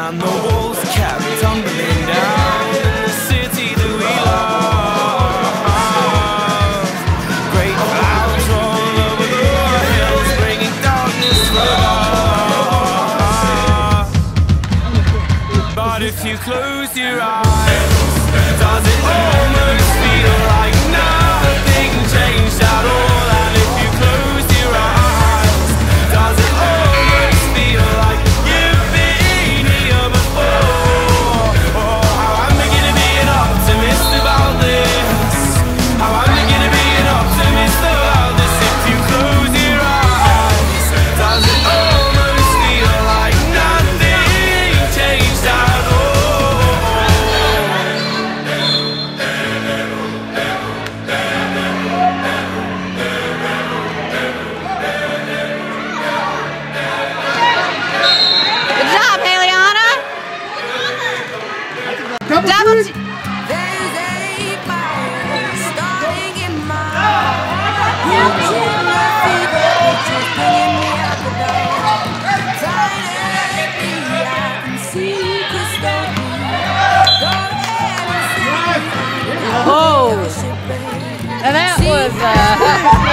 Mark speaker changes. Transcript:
Speaker 1: And the walls kept tumbling down
Speaker 2: was. Uh,